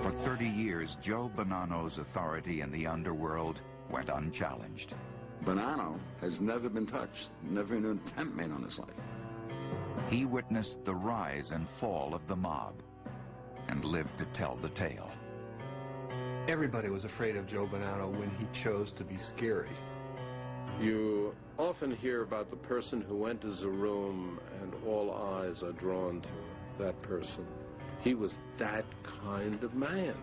For 30 years, Joe Bonanno's authority in the underworld went unchallenged. Bonanno has never been touched, never an attempt made on his life. He witnessed the rise and fall of the mob and lived to tell the tale. Everybody was afraid of Joe Bonanno when he chose to be scary. You often hear about the person who enters a room and all eyes are drawn to that person. He was that kind of man.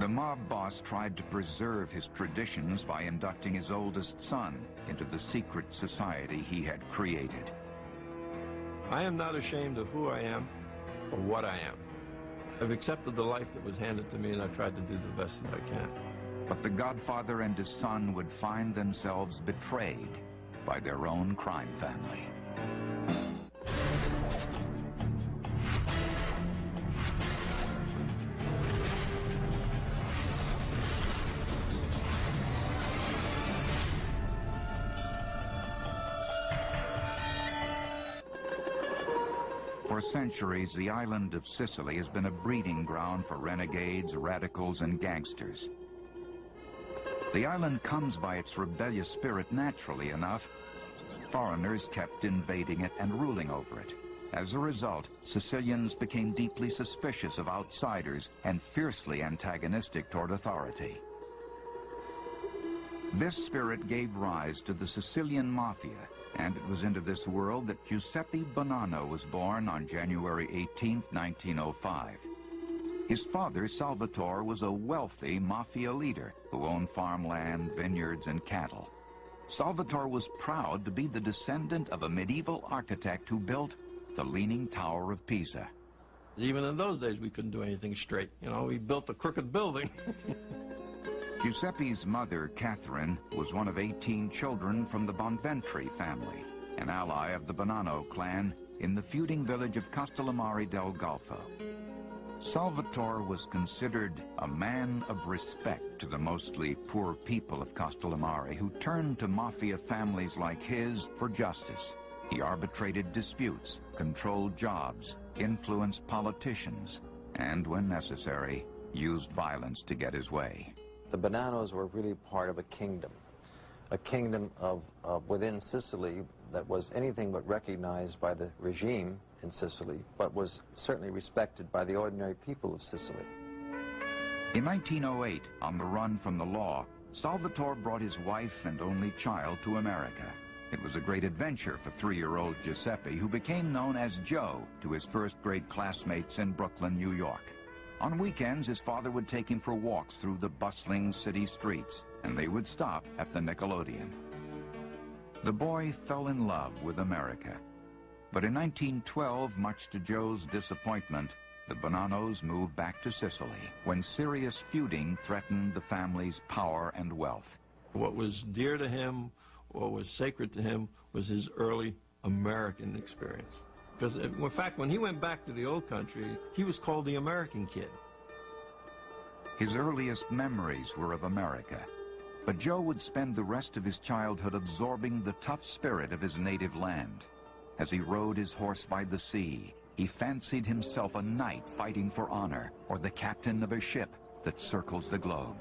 The mob boss tried to preserve his traditions by inducting his oldest son into the secret society he had created. I am not ashamed of who I am or what I am. I've accepted the life that was handed to me and I've tried to do the best that I can. But the godfather and his son would find themselves betrayed by their own crime family. Centuries, the island of Sicily has been a breeding ground for renegades, radicals, and gangsters. The island comes by its rebellious spirit naturally enough. Foreigners kept invading it and ruling over it. As a result, Sicilians became deeply suspicious of outsiders and fiercely antagonistic toward authority. This spirit gave rise to the Sicilian Mafia, and it was into this world that Giuseppe Bonanno was born on January 18, 1905. His father, Salvatore, was a wealthy mafia leader who owned farmland, vineyards, and cattle. Salvatore was proud to be the descendant of a medieval architect who built the Leaning Tower of Pisa. Even in those days, we couldn't do anything straight. You know, we built a crooked building. Giuseppe's mother, Catherine, was one of 18 children from the Bonventre family, an ally of the Bonanno clan in the feuding village of Castellammare del Golfo. Salvatore was considered a man of respect to the mostly poor people of Castellammare who turned to mafia families like his for justice. He arbitrated disputes, controlled jobs, influenced politicians, and when necessary, used violence to get his way. The Bonannos were really part of a kingdom, a kingdom of, of within Sicily that was anything but recognized by the regime in Sicily, but was certainly respected by the ordinary people of Sicily. In 1908, on the run from the law, Salvatore brought his wife and only child to America. It was a great adventure for three-year-old Giuseppe, who became known as Joe to his first-grade classmates in Brooklyn, New York. On weekends, his father would take him for walks through the bustling city streets, and they would stop at the Nickelodeon. The boy fell in love with America. But in 1912, much to Joe's disappointment, the Bonannos moved back to Sicily when serious feuding threatened the family's power and wealth. What was dear to him, what was sacred to him, was his early American experience. Because, uh, in fact, when he went back to the old country, he was called the American kid. His earliest memories were of America, but Joe would spend the rest of his childhood absorbing the tough spirit of his native land. As he rode his horse by the sea, he fancied himself a knight fighting for honor, or the captain of a ship that circles the globe.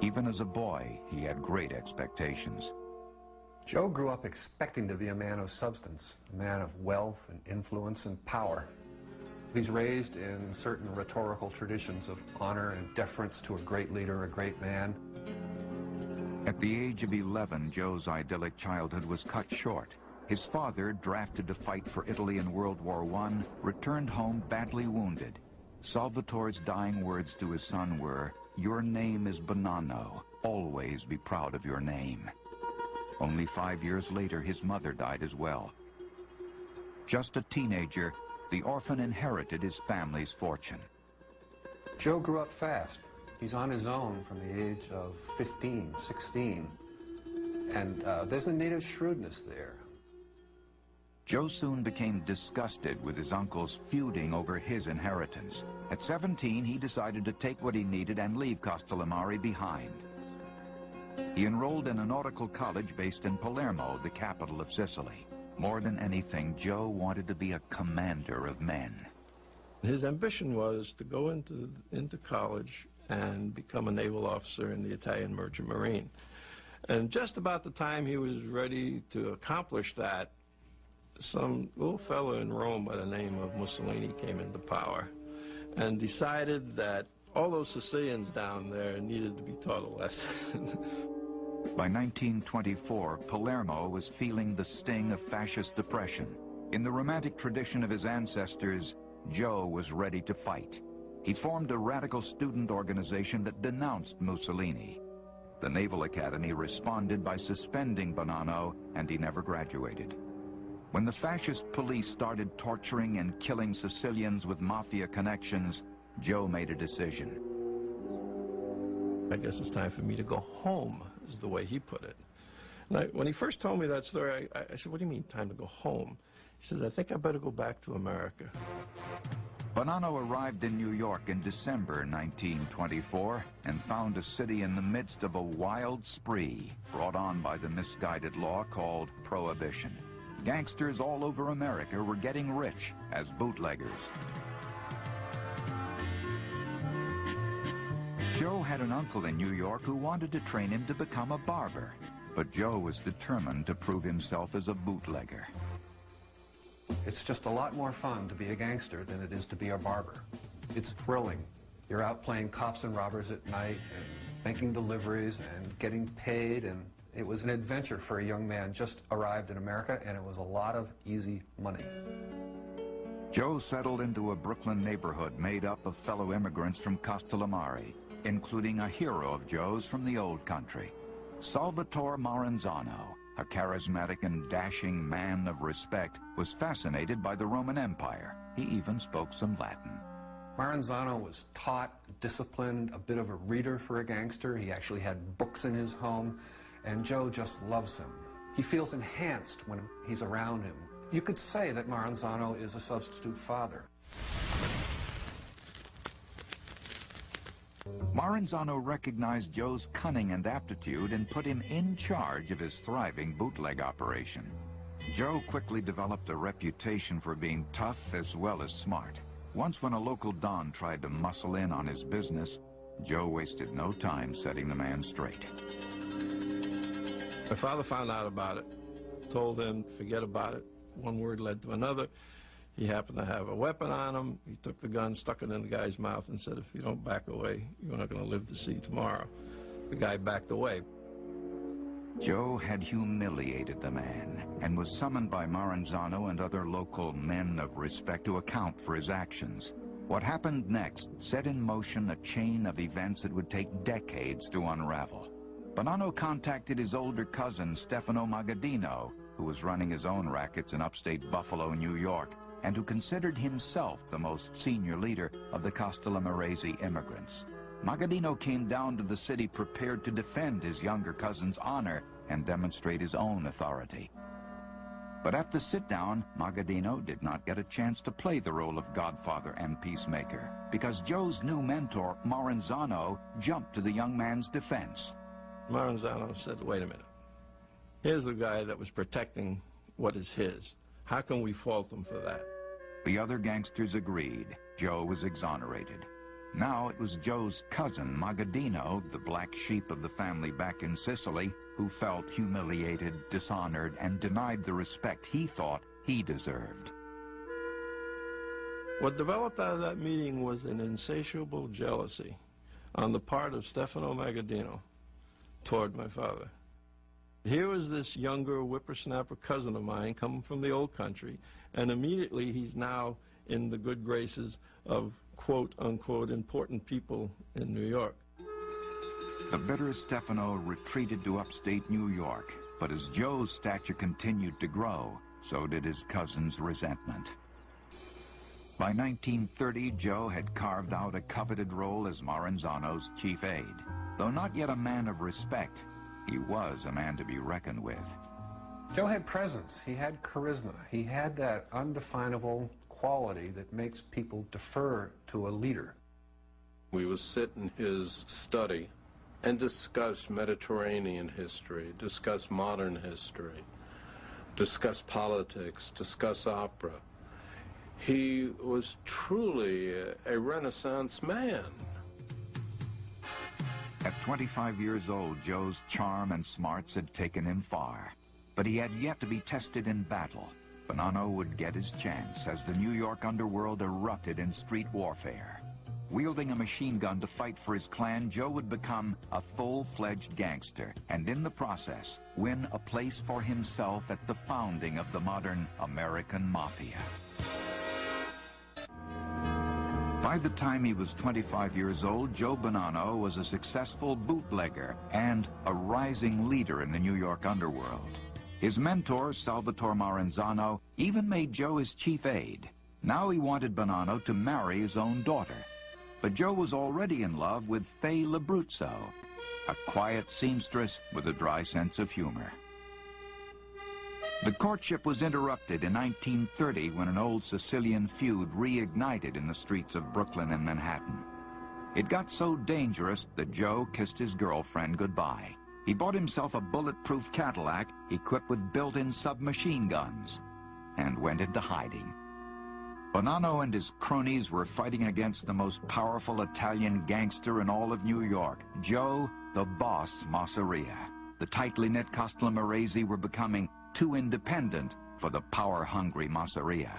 Even as a boy, he had great expectations. Joe grew up expecting to be a man of substance, a man of wealth and influence and power. He's raised in certain rhetorical traditions of honor and deference to a great leader, a great man. At the age of 11, Joe's idyllic childhood was cut short. His father, drafted to fight for Italy in World War I, returned home badly wounded. Salvatore's dying words to his son were, Your name is Bonanno. Always be proud of your name. Only five years later, his mother died as well. Just a teenager, the orphan inherited his family's fortune. Joe grew up fast. He's on his own from the age of 15, 16. And uh, there's a native shrewdness there. Joe soon became disgusted with his uncles feuding over his inheritance. At 17, he decided to take what he needed and leave Castellammare behind. He enrolled in a nautical college based in Palermo, the capital of Sicily. More than anything, Joe wanted to be a commander of men. His ambition was to go into, into college and become a naval officer in the Italian Merchant Marine. And just about the time he was ready to accomplish that, some little fellow in Rome by the name of Mussolini came into power and decided that all those Sicilians down there needed to be taught a lesson. By 1924, Palermo was feeling the sting of fascist depression. In the romantic tradition of his ancestors, Joe was ready to fight. He formed a radical student organization that denounced Mussolini. The Naval Academy responded by suspending Bonanno, and he never graduated. When the fascist police started torturing and killing Sicilians with mafia connections, Joe made a decision. I guess it's time for me to go home, is the way he put it. And I, when he first told me that story, I, I said, what do you mean, time to go home? He says, I think I better go back to America. Bonanno arrived in New York in December 1924 and found a city in the midst of a wild spree brought on by the misguided law called Prohibition. Gangsters all over America were getting rich as bootleggers. Joe had an uncle in New York who wanted to train him to become a barber, but Joe was determined to prove himself as a bootlegger. It's just a lot more fun to be a gangster than it is to be a barber. It's thrilling. You're out playing cops and robbers at night and making deliveries and getting paid and it was an adventure for a young man just arrived in America and it was a lot of easy money. Joe settled into a Brooklyn neighborhood made up of fellow immigrants from Castellammare, including a hero of Joe's from the old country, Salvatore Maranzano. A charismatic and dashing man of respect was fascinated by the Roman Empire. He even spoke some Latin. Maranzano was taught, disciplined, a bit of a reader for a gangster. He actually had books in his home, and Joe just loves him. He feels enhanced when he's around him. You could say that Maranzano is a substitute father. Maranzano recognized Joe's cunning and aptitude and put him in charge of his thriving bootleg operation. Joe quickly developed a reputation for being tough as well as smart. Once when a local don tried to muscle in on his business, Joe wasted no time setting the man straight. My father found out about it, told him, forget about it. One word led to another. He happened to have a weapon on him. He took the gun, stuck it in the guy's mouth, and said, if you don't back away, you're not going to live to see tomorrow. The guy backed away. Joe had humiliated the man and was summoned by Maranzano and other local men of respect to account for his actions. What happened next set in motion a chain of events that would take decades to unravel. Bonanno contacted his older cousin, Stefano Magaddino, who was running his own rackets in upstate Buffalo, New York, and who considered himself the most senior leader of the Castellammarese immigrants. Magaddino came down to the city prepared to defend his younger cousin's honor and demonstrate his own authority. But at the sit-down, Magaddino did not get a chance to play the role of godfather and peacemaker because Joe's new mentor, Maranzano, jumped to the young man's defense. Maranzano said, wait a minute. Here's the guy that was protecting what is his. How can we fault him for that? The other gangsters agreed. Joe was exonerated. Now it was Joe's cousin, Magaddino, the black sheep of the family back in Sicily, who felt humiliated, dishonored, and denied the respect he thought he deserved. What developed out of that meeting was an insatiable jealousy on the part of Stefano Magaddino toward my father. Here was this younger whippersnapper cousin of mine coming from the old country, and immediately he's now in the good graces of quote unquote important people in New York. The bitter Stefano retreated to upstate New York, but as Joe's stature continued to grow, so did his cousin's resentment. By 1930, Joe had carved out a coveted role as Maranzano's chief aide. Though not yet a man of respect, he was a man to be reckoned with. Joe had presence. He had charisma. He had that undefinable quality that makes people defer to a leader. We would sit in his study and discuss Mediterranean history, discuss modern history, discuss politics, discuss opera. He was truly a Renaissance man. At 25 years old, Joe's charm and smarts had taken him far. But he had yet to be tested in battle. Bonanno would get his chance as the New York underworld erupted in street warfare. Wielding a machine gun to fight for his clan, Joe would become a full-fledged gangster, and in the process, win a place for himself at the founding of the modern American Mafia. By the time he was 25 years old, Joe Bonanno was a successful bootlegger and a rising leader in the New York underworld. His mentor, Salvatore Maranzano, even made Joe his chief aide. Now he wanted Bonanno to marry his own daughter. But Joe was already in love with Fay Labruzzo, a quiet seamstress with a dry sense of humor. The courtship was interrupted in 1930 when an old Sicilian feud reignited in the streets of Brooklyn and Manhattan. It got so dangerous that Joe kissed his girlfriend goodbye. He bought himself a bulletproof Cadillac equipped with built-in submachine guns and went into hiding. Bonanno and his cronies were fighting against the most powerful Italian gangster in all of New York, Joe the Boss Masseria. The tightly knit Castellammarese were becoming too independent for the power-hungry Masseria.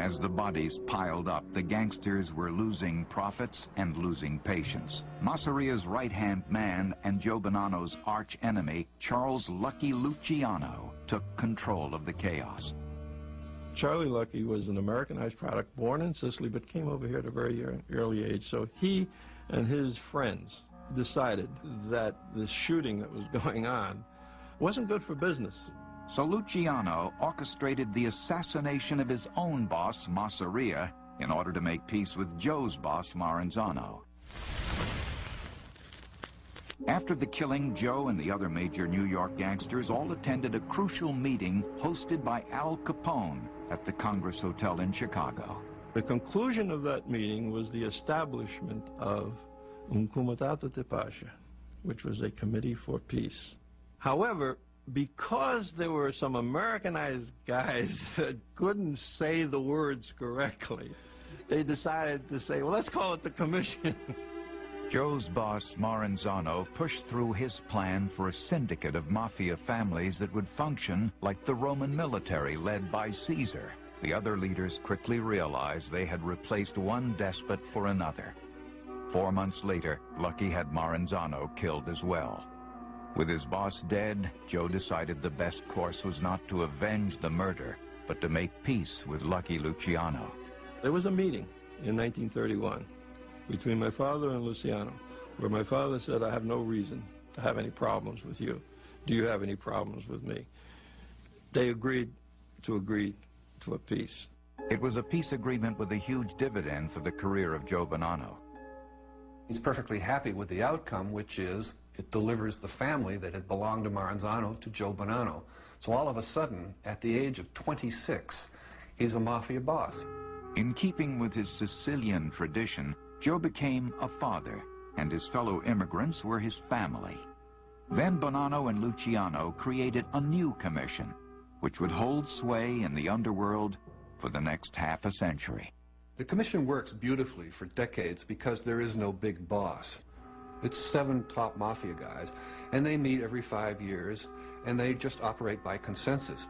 As the bodies piled up, the gangsters were losing profits and losing patience. Masseria's right-hand man and Joe Bonanno's arch-enemy, Charles Lucky Luciano, took control of the chaos. Charlie Lucky was an Americanized product, born in Sicily, but came over here at a very early age. So he and his friends decided that the shooting that was going on wasn't good for business. So Luciano orchestrated the assassination of his own boss, Masseria, in order to make peace with Joe's boss, Maranzano. After the killing, Joe and the other major New York gangsters all attended a crucial meeting hosted by Al Capone at the Congress Hotel in Chicago. The conclusion of that meeting was the establishment of un comitato de pace, which was a committee for peace. However, because there were some Americanized guys that couldn't say the words correctly, they decided to say, well, let's call it the commission. Joe's boss, Maranzano, pushed through his plan for a syndicate of mafia families that would function like the Roman military led by Caesar. The other leaders quickly realized they had replaced one despot for another. Four months later, Lucky had Maranzano killed as well. With his boss dead, Joe decided the best course was not to avenge the murder, but to make peace with Lucky Luciano. There was a meeting in 1931 between my father and Luciano, where my father said, I have no reason to have any problems with you. Do you have any problems with me? They agreed to agree to a peace. It was a peace agreement with a huge dividend for the career of Joe Bonanno. He's perfectly happy with the outcome, which is it delivers the family that had belonged to Maranzano to Joe Bonanno. So all of a sudden, at the age of 26, he's a mafia boss. In keeping with his Sicilian tradition, Joe became a father, and his fellow immigrants were his family. Then Bonanno and Luciano created a new commission, which would hold sway in the underworld for the next half a century. The commission works beautifully for decades because there is no big boss. It's seven top mafia guys, and they meet every five years, and they just operate by consensus.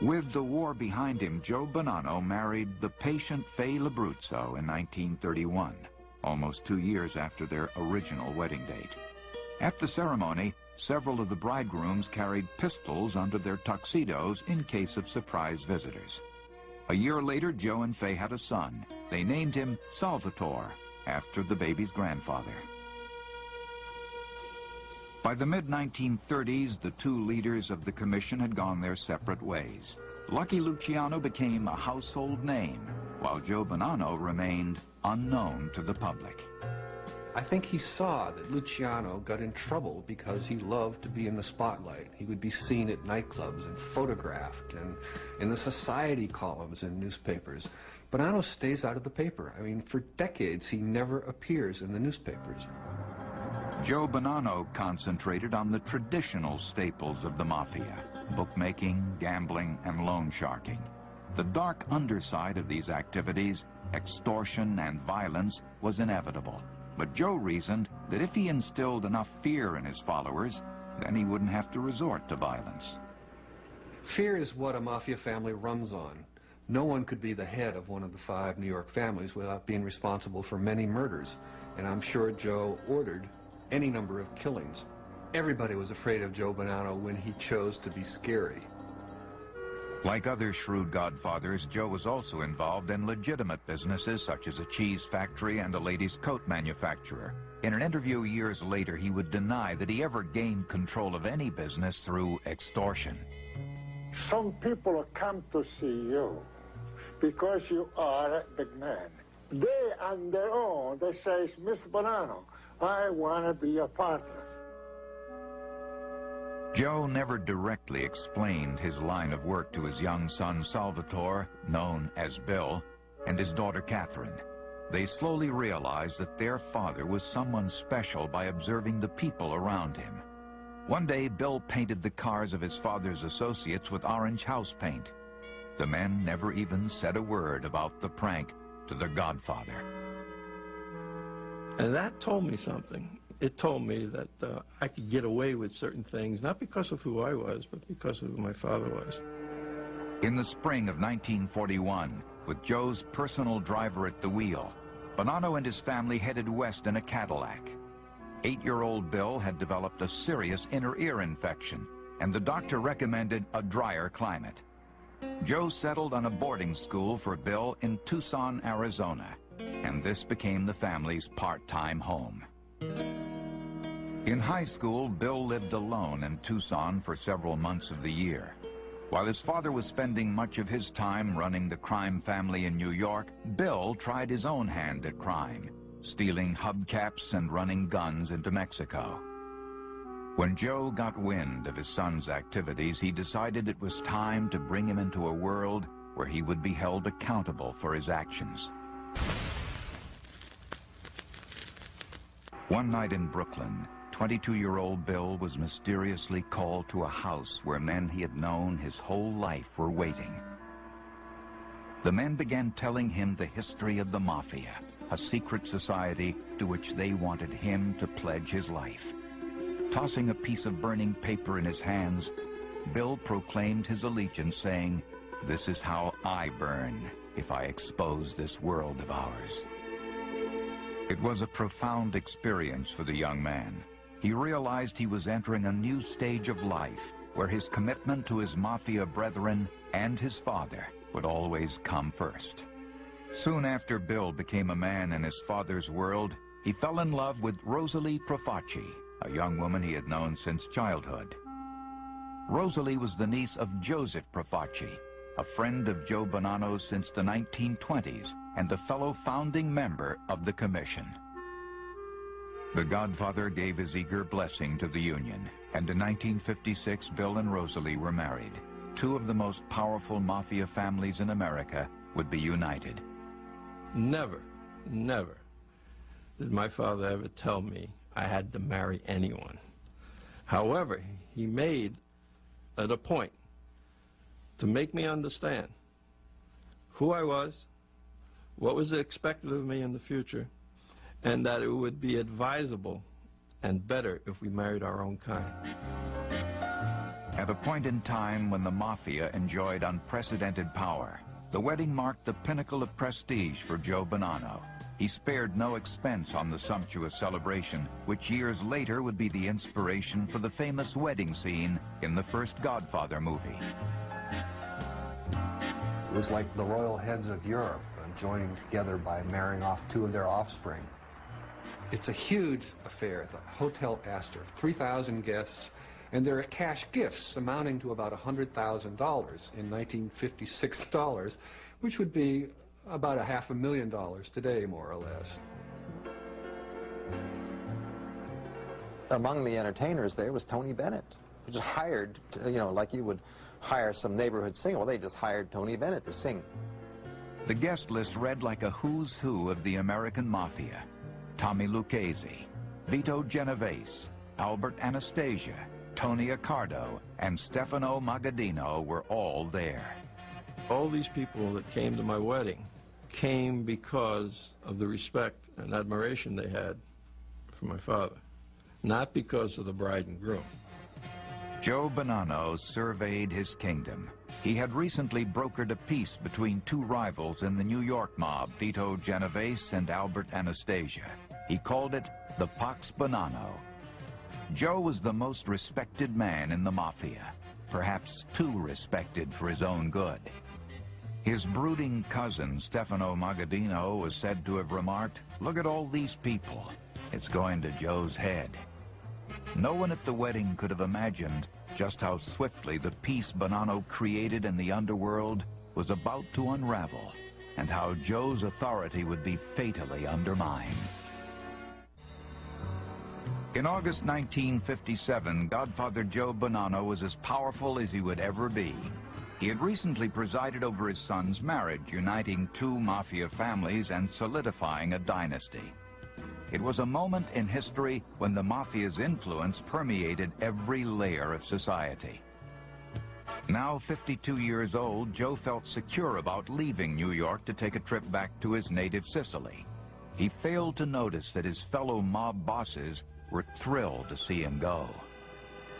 With the war behind him, Joe Bonanno married the patient Fay Labruzzo in 1931, almost two years after their original wedding date. At the ceremony, several of the bridegrooms carried pistols under their tuxedos in case of surprise visitors. A year later, Joe and Fay had a son. They named him Salvatore, after the baby's grandfather. By the mid-1930s, the two leaders of the commission had gone their separate ways. Lucky Luciano became a household name, while Joe Bonanno remained unknown to the public. I think he saw that Luciano got in trouble because he loved to be in the spotlight. He would be seen at nightclubs and photographed and in the society columns in newspapers. Bonanno stays out of the paper. I mean, for decades, he never appears in the newspapers. Joe Bonanno concentrated on the traditional staples of the mafia, bookmaking, gambling, and loan sharking. The dark underside of these activities, extortion and violence, was inevitable. But Joe reasoned that if he instilled enough fear in his followers, then he wouldn't have to resort to violence. Fear is what a mafia family runs on. No one could be the head of one of the five New York families without being responsible for many murders. And I'm sure Joe ordered any number of killings. Everybody was afraid of Joe Bonanno when he chose to be scary. Like other shrewd godfathers, Joe was also involved in legitimate businesses such as a cheese factory and a ladies' coat manufacturer. In an interview years later, he would deny that he ever gained control of any business through extortion. Some people come to see you because you are a big man. They, on their own, they say, Mr. Bonanno, I want to be a partner. Joe never directly explained his line of work to his young son Salvatore, known as Bill, and his daughter Catherine. They slowly realized that their father was someone special by observing the people around him. One day, Bill painted the cars of his father's associates with orange house paint. The men never even said a word about the prank to their godfather. And that told me something. It told me that uh, I could get away with certain things, not because of who I was, but because of who my father was. In the spring of 1941, with Joe's personal driver at the wheel, Bonanno and his family headed west in a Cadillac. Eight-year-old Bill had developed a serious inner ear infection, and the doctor recommended a drier climate. Joe settled on a boarding school for Bill in Tucson, Arizona, and this became the family's part-time home. In high school, Bill lived alone in Tucson for several months of the year. While his father was spending much of his time running the crime family in New York, Bill tried his own hand at crime, stealing hubcaps and running guns into Mexico. When Joe got wind of his son's activities, he decided it was time to bring him into a world where he would be held accountable for his actions. One night in Brooklyn, 22-year-old Bill was mysteriously called to a house where men he had known his whole life were waiting. The men began telling him the history of the Mafia, a secret society to which they wanted him to pledge his life. Tossing a piece of burning paper in his hands, Bill proclaimed his allegiance, saying, This is how I burn if I expose this world of ours. It was a profound experience for the young man. He realized he was entering a new stage of life where his commitment to his mafia brethren and his father would always come first. Soon after Bill became a man in his father's world, he fell in love with Rosalie Profaci, a young woman he had known since childhood. Rosalie was the niece of Joseph Profaci, a friend of Joe Bonanno since the 1920s and a fellow founding member of the Commission. The Godfather gave his eager blessing to the union, and in 1956 Bill and Rosalie were married. Two of the most powerful mafia families in America would be united. Never, never did my father ever tell me I had to marry anyone. However, he made it a point to make me understand who I was, what was expected of me in the future, and that it would be advisable and better if we married our own kind. At a point in time when the Mafia enjoyed unprecedented power, the wedding marked the pinnacle of prestige for Joe Bonanno. He spared no expense on the sumptuous celebration, which years later would be the inspiration for the famous wedding scene in the first Godfather movie. It was like the royal heads of Europe uh, joining together by marrying off two of their offspring. It's a huge affair, the Hotel Astor, 3,000 guests, and there are cash gifts amounting to about $100,000 in 1956 dollars, which would be about a half a million dollars today, more or less. Among the entertainers there was Tony Bennett, just hired, you know, like you would hire some neighborhood singer. Well, they just hired Tony Bennett to sing. The guest list read like a who's who of the American Mafia. Tommy Lucchese, Vito Genovese, Albert Anastasia, Tony Accardo, and Stefano Magaddino were all there. All these people that came to my wedding came because of the respect and admiration they had for my father, not because of the bride and groom. Joe Bonanno surveyed his kingdom. He had recently brokered a peace between two rivals in the New York mob, Vito Genovese and Albert Anastasia. He called it the Pax Bonanno. Joe was the most respected man in the Mafia, perhaps too respected for his own good. His brooding cousin, Stefano Magaddino, was said to have remarked, Look at all these people. It's going to Joe's head. No one at the wedding could have imagined just how swiftly the peace Bonanno created in the underworld was about to unravel, and how Joe's authority would be fatally undermined. In August 1957, Godfather Joe Bonanno was as powerful as he would ever be. He had recently presided over his son's marriage, uniting two mafia families and solidifying a dynasty. It was a moment in history when the mafia's influence permeated every layer of society. Now 52 years old, Joe felt secure about leaving New York to take a trip back to his native Sicily. He failed to notice that his fellow mob bosses were thrilled to see him go.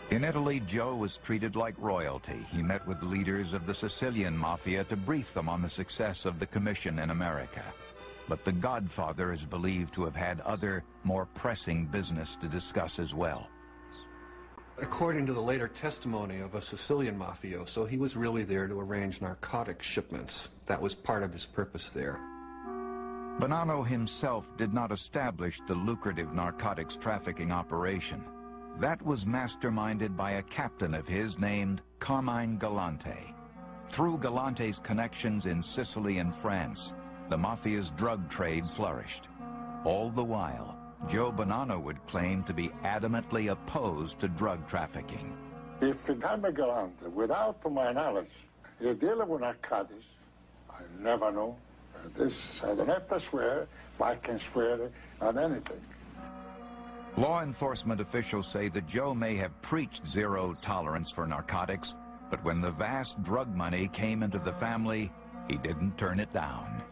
In Italy, Joe was treated like royalty. He met with leaders of the Sicilian mafia to brief them on the success of the commission in America but the Godfather is believed to have had other, more pressing business to discuss as well. According to the later testimony of a Sicilian mafioso, he was really there to arrange narcotic shipments. That was part of his purpose there. Bonanno himself did not establish the lucrative narcotics trafficking operation. That was masterminded by a captain of his named Carmine Galante. Through Galante's connections in Sicily and France, the Mafia's drug trade flourished. All the while, Joe Bonanno would claim to be adamantly opposed to drug trafficking. If Jaime Galante, without my knowledge, dealing with narcotics, I never know. This, I don't have to swear, but I can swear on anything. Law enforcement officials say that Joe may have preached zero tolerance for narcotics, but when the vast drug money came into the family, he didn't turn it down.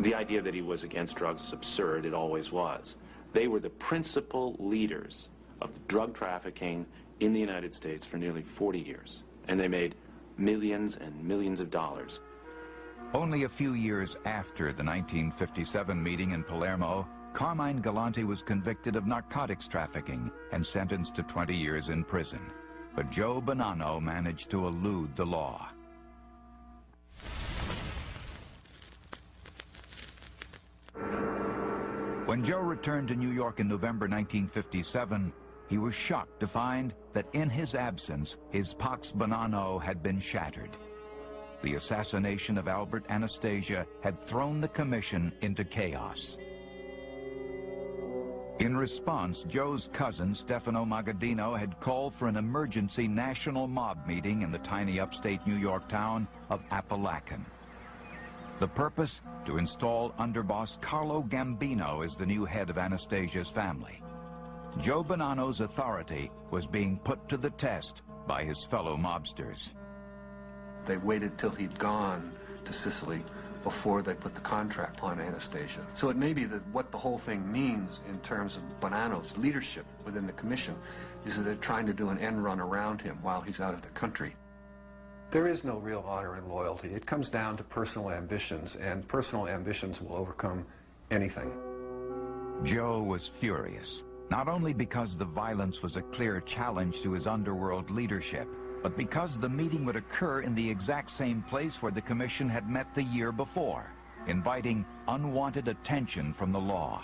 The idea that he was against drugs is absurd. It always was. They were the principal leaders of drug trafficking in the United States for nearly 40 years, and they made millions and millions of dollars. Only a few years after the 1957 meeting in Palermo, Carmine Galante was convicted of narcotics trafficking and sentenced to 20 years in prison. But Joe Bonanno managed to elude the law. When Joe returned to New York in November 1957, he was shocked to find that in his absence, his Pax Bonanno had been shattered. The assassination of Albert Anastasia had thrown the commission into chaos. In response, Joe's cousin, Stefano Magaddino, had called for an emergency national mob meeting in the tiny upstate New York town of Apalachin. The purpose? To install underboss Carlo Gambino as the new head of Anastasia's family. Joe Bonanno's authority was being put to the test by his fellow mobsters. They waited till he'd gone to Sicily before they put the contract on Anastasia. So it may be that what the whole thing means in terms of Bonanno's leadership within the commission is that they're trying to do an end run around him while he's out of the country. There is no real honor and loyalty. It comes down to personal ambitions, and personal ambitions will overcome anything. Joe was furious, not only because the violence was a clear challenge to his underworld leadership, but because the meeting would occur in the exact same place where the commission had met the year before, inviting unwanted attention from the law.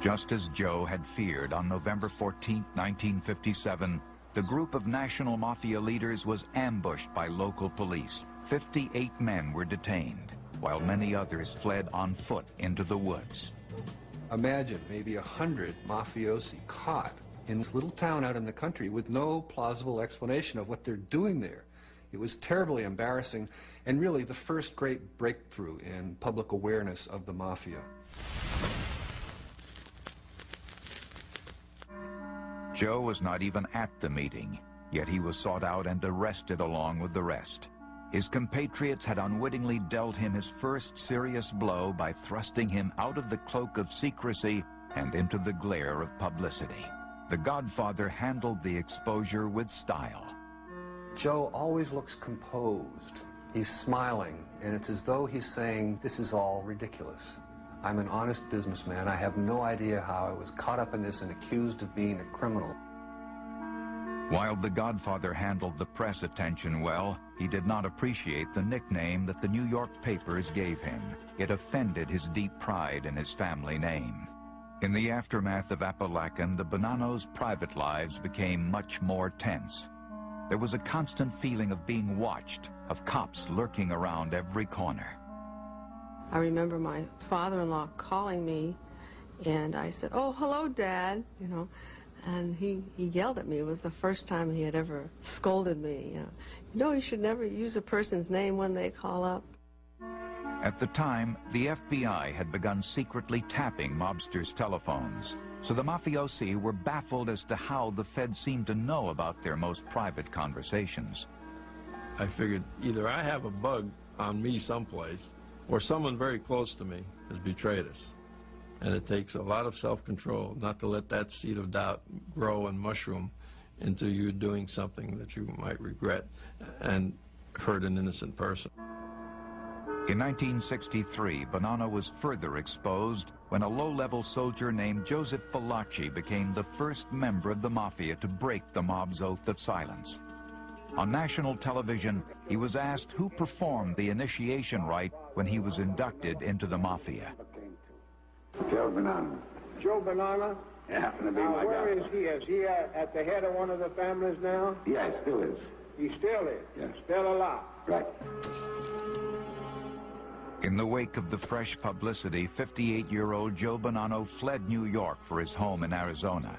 Just as Joe had feared on November 14, 1957, the group of national mafia leaders was ambushed by local police. 58 men were detained, while many others fled on foot into the woods. Imagine maybe a hundred mafiosi caught in this little town out in the country with no plausible explanation of what they're doing there. It was terribly embarrassing and really the first great breakthrough in public awareness of the mafia. Joe was not even at the meeting, yet he was sought out and arrested along with the rest. His compatriots had unwittingly dealt him his first serious blow by thrusting him out of the cloak of secrecy and into the glare of publicity. The Godfather handled the exposure with style. Joe always looks composed. He's smiling, and it's as though he's saying, This is all ridiculous. I'm an honest businessman. I have no idea how I was caught up in this and accused of being a criminal. While the Godfather handled the press attention well, he did not appreciate the nickname that the New York papers gave him. It offended his deep pride in his family name. In the aftermath of Apalachin, the Bonannos' private lives became much more tense. There was a constant feeling of being watched, of cops lurking around every corner. I remember my father-in-law calling me, and I said, oh, hello, Dad, you know, and he, he yelled at me. It was the first time he had ever scolded me. You know, you know, you should never use a person's name when they call up. At the time, the FBI had begun secretly tapping mobsters' telephones, so the mafiosi were baffled as to how the Fed seemed to know about their most private conversations. I figured either I have a bug on me someplace, or someone very close to me has betrayed us. And it takes a lot of self-control not to let that seed of doubt grow and mushroom into you doing something that you might regret and hurt an innocent person. In 1963, Bonanno was further exposed when a low-level soldier named Joseph Valachi became the first member of the Mafia to break the mob's oath of silence. On national television, he was asked who performed the initiation rite when he was inducted into the Mafia. Joe Bonanno. Joe Bonanno? Yeah, happened to be now, my where guy. is he? Is he uh, at the head of one of the families now? Yeah, it still is. He still is? Yes. Still alive? Right. In the wake of the fresh publicity, 58-year-old Joe Bonanno fled New York for his home in Arizona.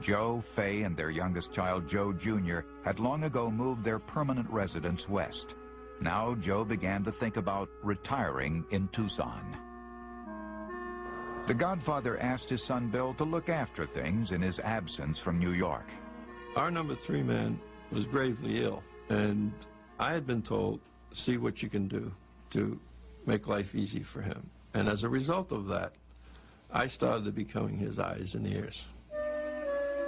Joe, Fay, and their youngest child, Joe Jr., had long ago moved their permanent residence west. Now Joe began to think about retiring in Tucson. The Godfather asked his son Bill to look after things in his absence from New York. Our number three man was gravely ill, and I had been told, see what you can do to make life easy for him. And as a result of that, I started becoming his eyes and ears.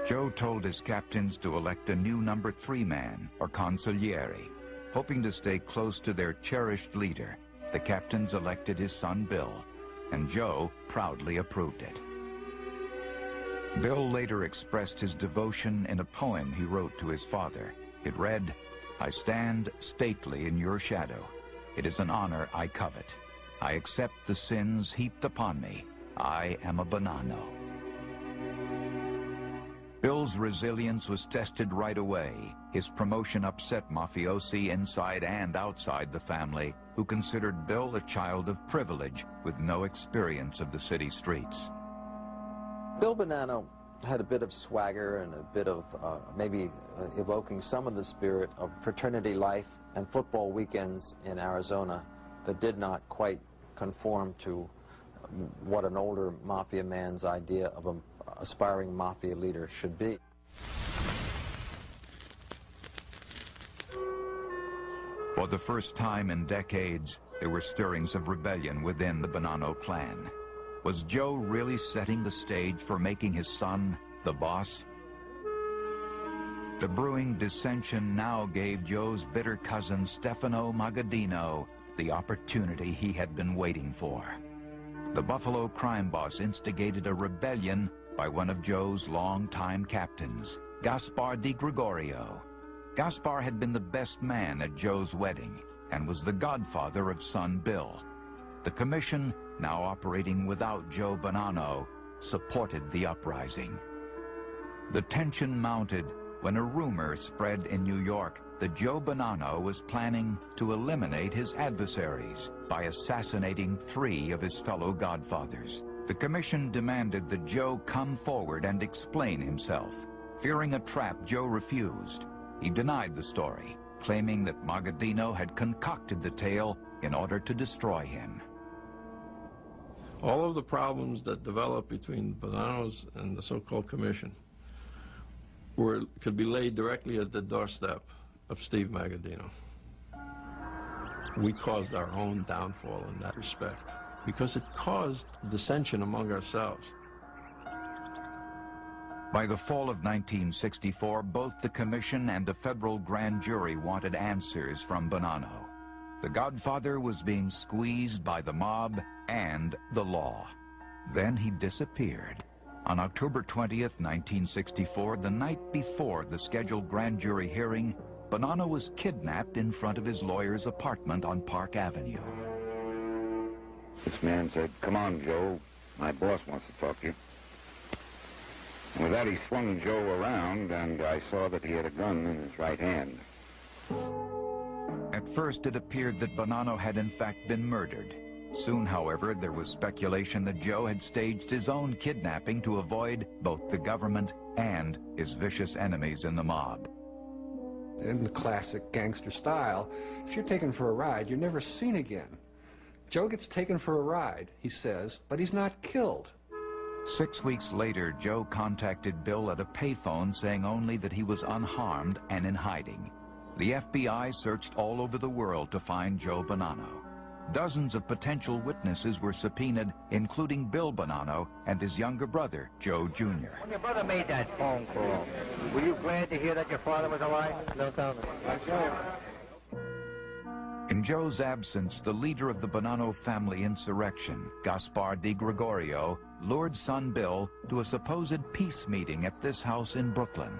Joe told his captains to elect a new number three man, or consigliere. Hoping to stay close to their cherished leader, the captains elected his son Bill, and Joe proudly approved it. Bill later expressed his devotion in a poem he wrote to his father. It read, I stand stately in your shadow. It is an honor I covet. I accept the sins heaped upon me. I am a Bonanno. Bill's resilience was tested right away. His promotion upset mafiosi inside and outside the family, who considered Bill a child of privilege with no experience of the city streets. Bill Bonanno had a bit of swagger and a bit of uh, maybe uh, evoking some of the spirit of fraternity life and football weekends in Arizona that did not quite conform to um, what an older mafia man's idea of an aspiring mafia leader should be. For the first time in decades, there were stirrings of rebellion within the Bonanno clan. Was Joe really setting the stage for making his son the boss? The brewing dissension now gave Joe's bitter cousin Stefano Magaddino the opportunity he had been waiting for. The Buffalo crime boss instigated a rebellion by one of Joe's longtime captains, Gaspar Di Gregorio. Gaspar had been the best man at Joe's wedding and was the godfather of son Bill. The commission, now operating without Joe Bonanno, supported the uprising. The tension mounted when a rumor spread in New York that Joe Bonanno was planning to eliminate his adversaries by assassinating three of his fellow godfathers. The commission demanded that Joe come forward and explain himself. Fearing a trap, Joe refused. He denied the story, claiming that Magaddino had concocted the tale in order to destroy him. All of the problems that developed between Bonannos and the so-called commission were could be laid directly at the doorstep of Steve Magaddino. We caused our own downfall in that respect because it caused dissension among ourselves. By the fall of 1964, both the Commission and a federal grand jury wanted answers from Bonanno. The Godfather was being squeezed by the mob and the law. Then he disappeared. On October 20th, 1964, the night before the scheduled grand jury hearing, Bonanno was kidnapped in front of his lawyer's apartment on Park Avenue. This man said, come on, Joe. My boss wants to talk to you. And with that, he swung Joe around, and I saw that he had a gun in his right hand. At first, it appeared that Bonanno had in fact been murdered. Soon, however, there was speculation that Joe had staged his own kidnapping to avoid both the government and his vicious enemies in the mob. In the classic gangster style, if you're taken for a ride, you're never seen again. Joe gets taken for a ride, he says, but he's not killed. Six weeks later, Joe contacted Bill at a payphone saying only that he was unharmed and in hiding. The FBI searched all over the world to find Joe Bonanno. Dozens of potential witnesses were subpoenaed, including Bill Bonanno and his younger brother, Joe Jr. When your brother made that phone call, were you glad to hear that your father was alive? No comment. In Joe's absence, the leader of the Bonanno family insurrection, Gaspar di Gregorio, lured son Bill to a supposed peace meeting at this house in Brooklyn.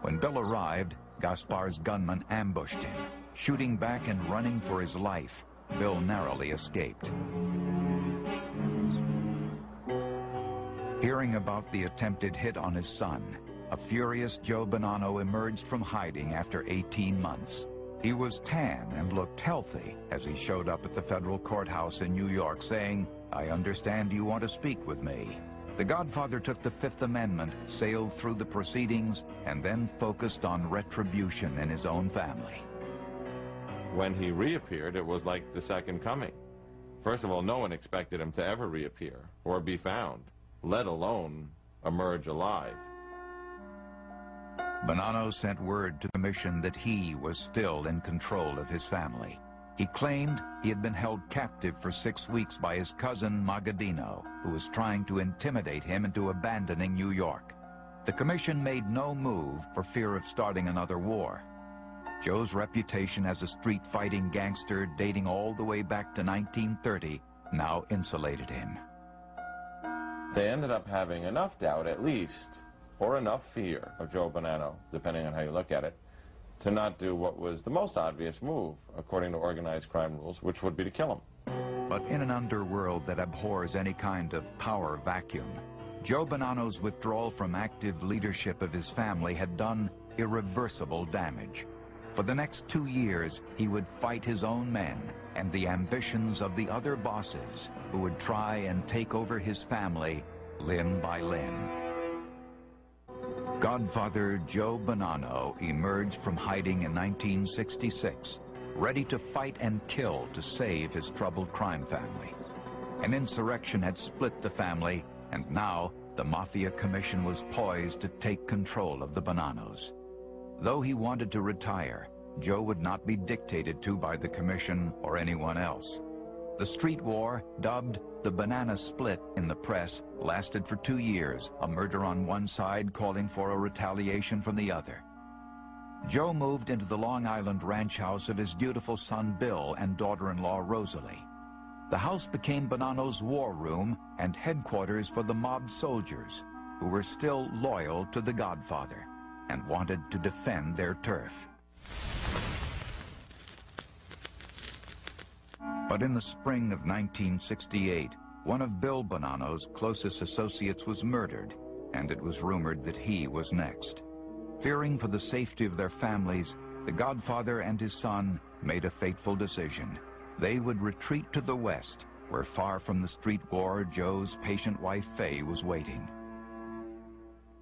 When Bill arrived, Gaspar's gunman ambushed him. Shooting back and running for his life, Bill narrowly escaped. Hearing about the attempted hit on his son, a furious Joe Bonanno emerged from hiding after 18 months. He was tan and looked healthy as he showed up at the federal courthouse in New York saying, I understand you want to speak with me. The Godfather took the Fifth Amendment, sailed through the proceedings, and then focused on retribution in his own family. When he reappeared, it was like the second coming. First of all, no one expected him to ever reappear or be found, let alone emerge alive. Bonanno sent word to the mission that he was still in control of his family. He claimed he had been held captive for six weeks by his cousin Magaddino, who was trying to intimidate him into abandoning New York. The commission made no move for fear of starting another war. Joe's reputation as a street-fighting gangster dating all the way back to 1930 now insulated him. They ended up having enough doubt, at least, or enough fear of Joe Bonanno, depending on how you look at it, to not do what was the most obvious move, according to organized crime rules, which would be to kill him. But in an underworld that abhors any kind of power vacuum, Joe Bonanno's withdrawal from active leadership of his family had done irreversible damage. For the next two years, he would fight his own men and the ambitions of the other bosses who would try and take over his family limb by limb. Godfather Joe Bonanno emerged from hiding in 1966, ready to fight and kill to save his troubled crime family. An insurrection had split the family, and now the Mafia Commission was poised to take control of the Bonannos. Though he wanted to retire, Joe would not be dictated to by the Commission or anyone else. The street war, dubbed the Banana Split in the press, lasted for two years, a murder on one side calling for a retaliation from the other. Joe moved into the Long Island ranch house of his dutiful son Bill and daughter-in-law Rosalie. The house became Bonanno's war room and headquarters for the mob soldiers, who were still loyal to the Godfather and wanted to defend their turf. But in the spring of 1968, one of Bill Bonanno's closest associates was murdered, and it was rumored that he was next. Fearing for the safety of their families, the Godfather and his son made a fateful decision. They would retreat to the west, where far from the street war, Joe's patient wife Fay was waiting.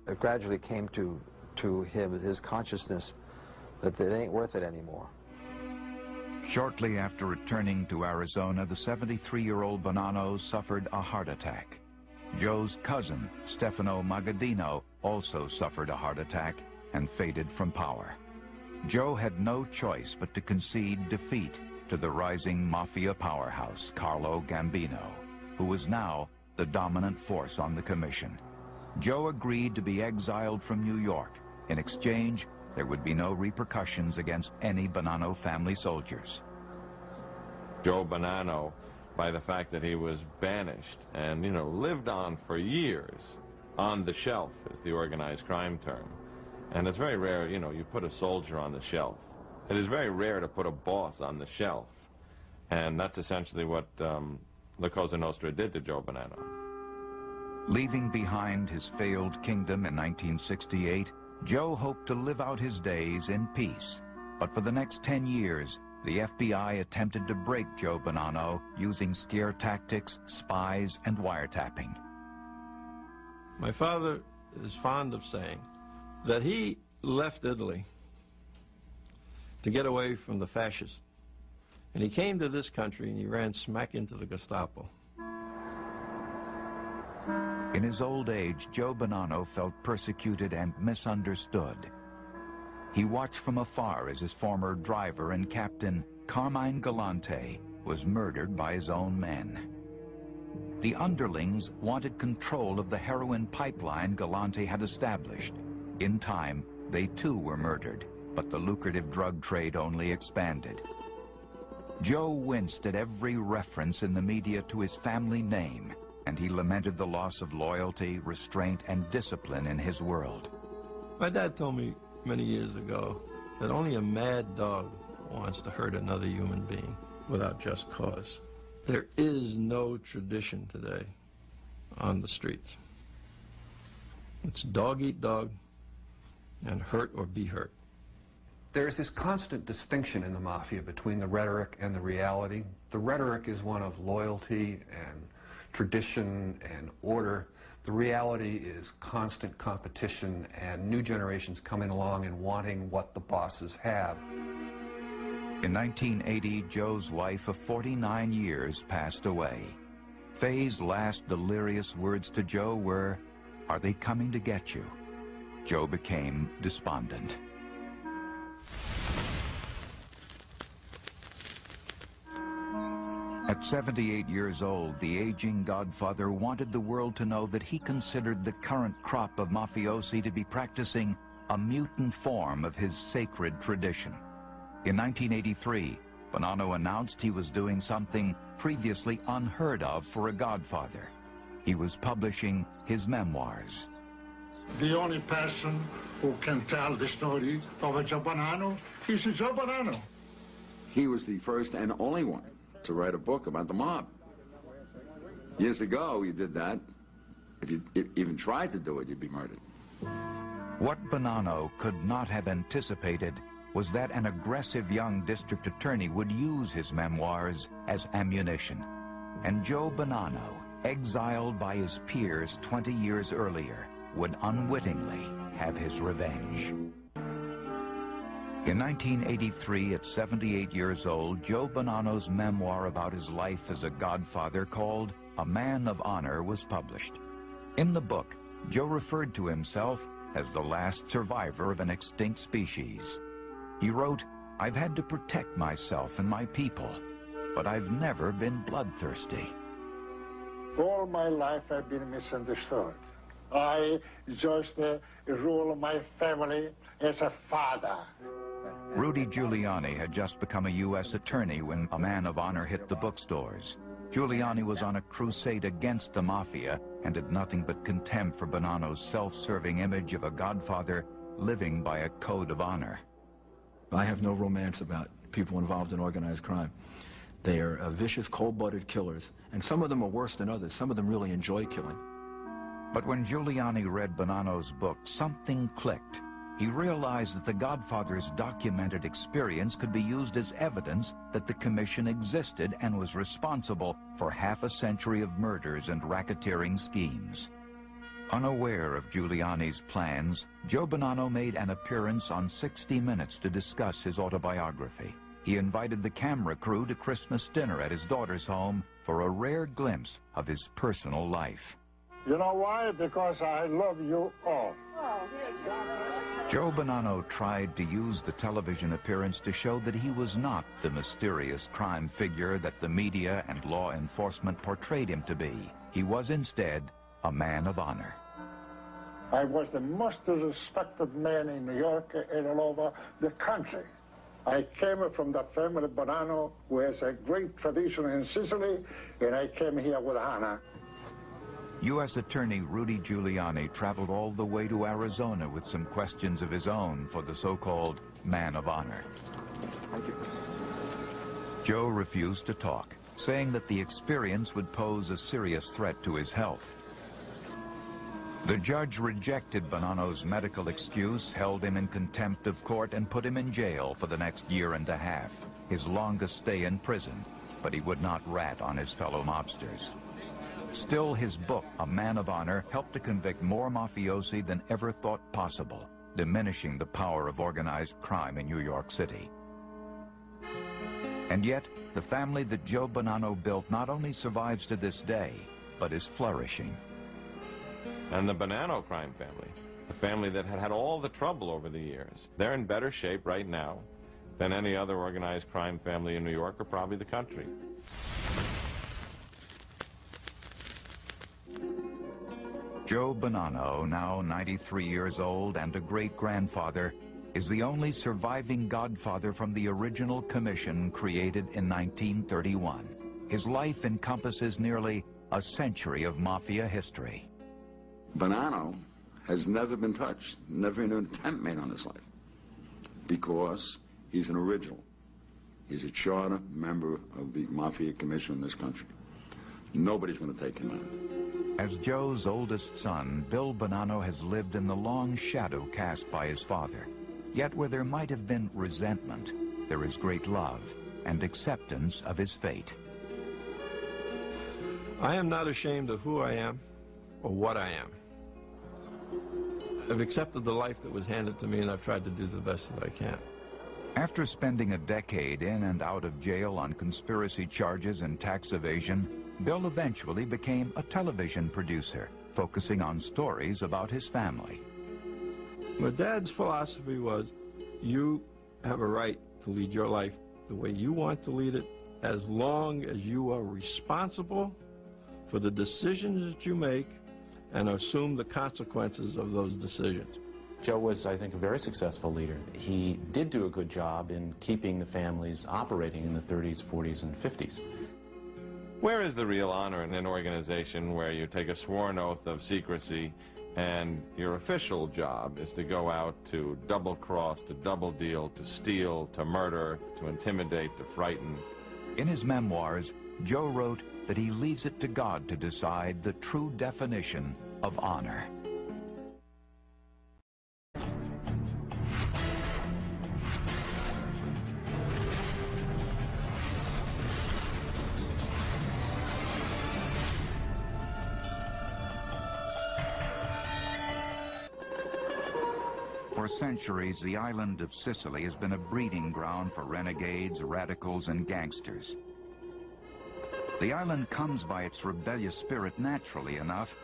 It gradually came to, to him, his consciousness, that it ain't worth it anymore. Shortly after returning to Arizona, the 73-year-old Bonanno suffered a heart attack. Joe's cousin, Stefano Magaddino, also suffered a heart attack, and faded from power. Joe had no choice but to concede defeat to the rising mafia powerhouse, Carlo Gambino, who was now the dominant force on the commission. Joe agreed to be exiled from New York. In exchange, there would be no repercussions against any Bonanno family soldiers. Joe Bonanno, by the fact that he was banished and, you know, lived on for years on the shelf, is the organized crime term. And it's very rare, you know, you put a soldier on the shelf. It is very rare to put a boss on the shelf. And that's essentially what um, La Cosa Nostra did to Joe Bonanno. Leaving behind his failed kingdom in 1968, Joe hoped to live out his days in peace. But for the next 10 years, the FBI attempted to break Joe Bonanno using scare tactics, spies, and wiretapping. My father is fond of saying that he left Italy to get away from the fascists. And he came to this country and he ran smack into the Gestapo. In his old age, Joe Bonanno felt persecuted and misunderstood. He watched from afar as his former driver and captain, Carmine Galante, was murdered by his own men. The underlings wanted control of the heroin pipeline Galante had established. In time, they too were murdered, but the lucrative drug trade only expanded. Joe winced at every reference in the media to his family name, and he lamented the loss of loyalty, restraint, and discipline in his world. My dad told me many years ago that only a mad dog wants to hurt another human being without just cause. There is no tradition today on the streets. It's dog eat dog and hurt or be hurt. There's this constant distinction in the mafia between the rhetoric and the reality. The rhetoric is one of loyalty and tradition and order. The reality is constant competition and new generations coming along and wanting what the bosses have. In 1980, Joe's wife of 49 years passed away. Faye's last delirious words to Joe were, Are they coming to get you? Joe became despondent. At 78 years old, the aging godfather wanted the world to know that he considered the current crop of mafiosi to be practicing a mutant form of his sacred tradition. In 1983, Bonanno announced he was doing something previously unheard of for a godfather. He was publishing his memoirs. The only person who can tell the story of a Joe Bonanno is Joe Bonanno. He was the first and only one to write a book about the mob. Years ago, you did that. If you if even tried to do it, you'd be murdered. What Bonanno could not have anticipated was that an aggressive young district attorney would use his memoirs as ammunition. And Joe Bonanno, exiled by his peers 20 years earlier, would unwittingly have his revenge. In 1983, at 78 years old, Joe Bonanno's memoir about his life as a godfather called A Man of Honor was published. In the book, Joe referred to himself as the last survivor of an extinct species. He wrote, I've had to protect myself and my people, but I've never been bloodthirsty. All my life I've been misunderstood. I just uh, rule my family as a father. Rudy Giuliani had just become a U.S. attorney when A Man of Honor hit the bookstores. Giuliani was on a crusade against the mafia and had nothing but contempt for Bonanno's self-serving image of a godfather living by a code of honor. I have no romance about people involved in organized crime. They are uh, vicious, cold-blooded killers, and some of them are worse than others. Some of them really enjoy killing. But when Giuliani read Bonanno's book, something clicked. He realized that the Godfather's documented experience could be used as evidence that the Commission existed and was responsible for half a century of murders and racketeering schemes. Unaware of Giuliani's plans, Joe Bonanno made an appearance on 60 Minutes to discuss his autobiography. He invited the camera crew to Christmas dinner at his daughter's home for a rare glimpse of his personal life. You know why? Because I love you all. Joe Bonanno tried to use the television appearance to show that he was not the mysterious crime figure that the media and law enforcement portrayed him to be. He was instead a man of honor. I was the most respected man in New York and all over the country. I came from the family Bonanno, who has a great tradition in Sicily, and I came here with Hannah. U.S. Attorney Rudy Giuliani traveled all the way to Arizona with some questions of his own for the so-called man of honor. Joe refused to talk, saying that the experience would pose a serious threat to his health. The judge rejected Bonanno's medical excuse, held him in contempt of court, and put him in jail for the next year and a half, his longest stay in prison, but he would not rat on his fellow mobsters. Still, his book, A Man of Honor, helped to convict more mafiosi than ever thought possible, diminishing the power of organized crime in New York City. And yet, the family that Joe Bonanno built not only survives to this day, but is flourishing. And the Bonanno crime family, the family that had had all the trouble over the years, they're in better shape right now than any other organized crime family in New York or probably the country. Joe Bonanno, now 93 years old and a great-grandfather, is the only surviving godfather from the original commission created in 1931. His life encompasses nearly a century of mafia history. Bonanno has never been touched, never an attempt made on his life, because he's an original. He's a charter member of the Mafia Commission in this country. Nobody's going to take him out. As Joe's oldest son, Bill Bonanno has lived in the long shadow cast by his father. Yet where there might have been resentment, there is great love and acceptance of his fate. I am not ashamed of who I am or what I am. I've accepted the life that was handed to me and I've tried to do the best that I can. After spending a decade in and out of jail on conspiracy charges and tax evasion, Bill eventually became a television producer, focusing on stories about his family. My dad's philosophy was, you have a right to lead your life the way you want to lead it, as long as you are responsible for the decisions that you make and assume the consequences of those decisions. Joe was, I think, a very successful leader. He did do a good job in keeping the families operating in the 30s, 40s, and 50s. Where is the real honor in an organization where you take a sworn oath of secrecy and your official job is to go out to double cross, to double deal, to steal, to murder, to intimidate, to frighten? In his memoirs, Joe wrote that he leaves it to God to decide the true definition of honor. For centuries, the island of Sicily has been a breeding ground for renegades, radicals, and gangsters. The island comes by its rebellious spirit naturally enough.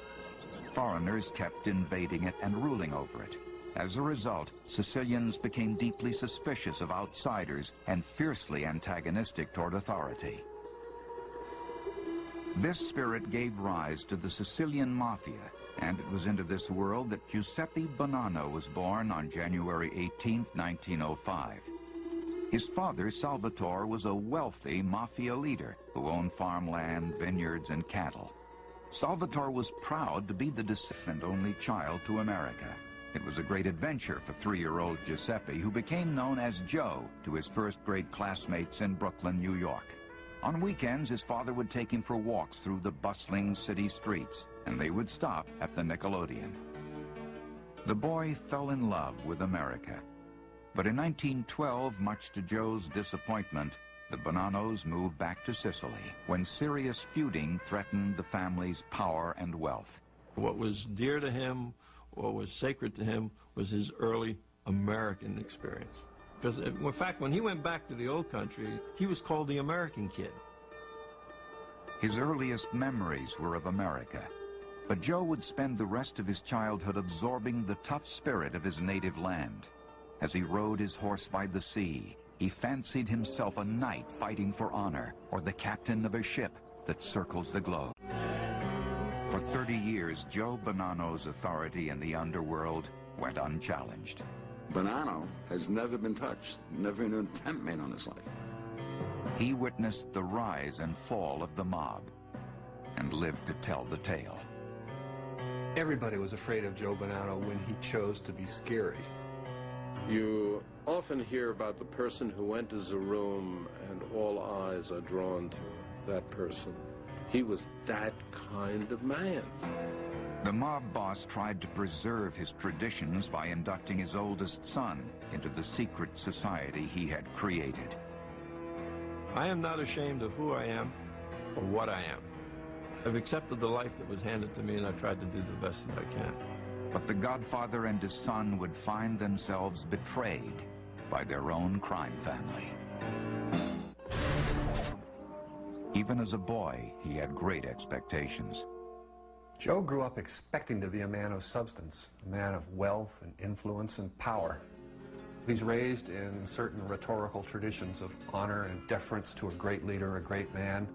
Foreigners kept invading it and ruling over it. As a result, Sicilians became deeply suspicious of outsiders and fiercely antagonistic toward authority. This spirit gave rise to the Sicilian Mafia, and it was into this world that Giuseppe Bonanno was born on January 18, 1905. His father, Salvatore, was a wealthy mafia leader who owned farmland, vineyards, and cattle. Salvatore was proud to be the descendant only child to America. It was a great adventure for three-year-old Giuseppe, who became known as Joe to his first-grade classmates in Brooklyn, New York. On weekends, his father would take him for walks through the bustling city streets, and they would stop at the Nickelodeon. The boy fell in love with America. But in 1912, much to Joe's disappointment, the Bonannos moved back to Sicily when serious feuding threatened the family's power and wealth. What was dear to him, what was sacred to him, was his early American experience. Because, uh, in fact, when he went back to the old country, he was called the American kid. His earliest memories were of America. But Joe would spend the rest of his childhood absorbing the tough spirit of his native land. As he rode his horse by the sea, he fancied himself a knight fighting for honor, or the captain of a ship that circles the globe. For 30 years, Joe Bonanno's authority in the underworld went unchallenged. Bonanno has never been touched, never an attempt made on his life. He witnessed the rise and fall of the mob and lived to tell the tale. Everybody was afraid of Joe Bonanno when he chose to be scary. You often hear about the person who enters a room and all eyes are drawn to that person. He was that kind of man. The mob boss tried to preserve his traditions by inducting his oldest son into the secret society he had created. I am not ashamed of who I am or what I am. I've accepted the life that was handed to me and I've tried to do the best that I can. But the godfather and his son would find themselves betrayed by their own crime family. Even as a boy, he had great expectations. Joe grew up expecting to be a man of substance, a man of wealth and influence and power. He's raised in certain rhetorical traditions of honor and deference to a great leader, a great man.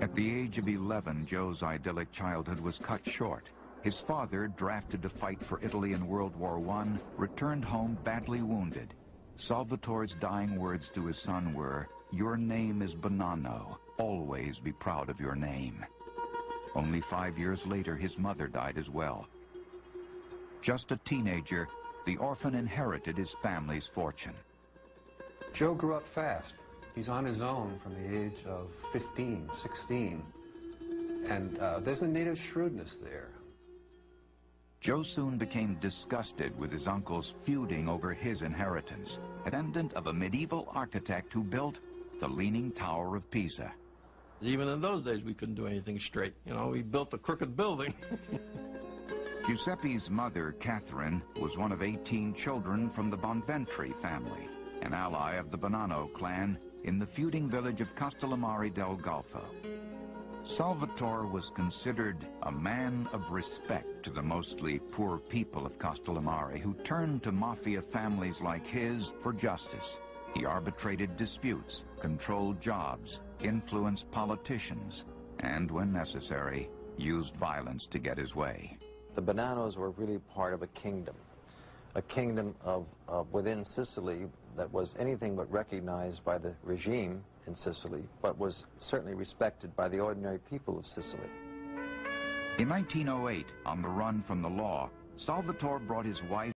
At the age of 11, Joe's idyllic childhood was cut short. His father, drafted to fight for Italy in World War I, returned home badly wounded. Salvatore's dying words to his son were, Your name is Bonanno. Always be proud of your name. Only five years later, his mother died as well. Just a teenager, the orphan inherited his family's fortune. Joe grew up fast. He's on his own from the age of 15, 16. And uh, there's a native shrewdness there. Joe soon became disgusted with his uncles feuding over his inheritance, descendant of a medieval architect who built the Leaning Tower of Pisa. Even in those days, we couldn't do anything straight. You know, we built a crooked building. Giuseppe's mother, Catherine, was one of 18 children from the Bonventre family, an ally of the Bonanno clan in the feuding village of Castellammare del Golfo. Salvatore was considered a man of respect to the mostly poor people of Castellammare who turned to mafia families like his for justice. He arbitrated disputes, controlled jobs, influenced politicians, and, when necessary, used violence to get his way. The Bonannos were really part of a kingdom, a kingdom of, uh, within Sicily that was anything but recognized by the regime in Sicily, but was certainly respected by the ordinary people of Sicily. In 1908, on the run from the law, Salvatore brought his wife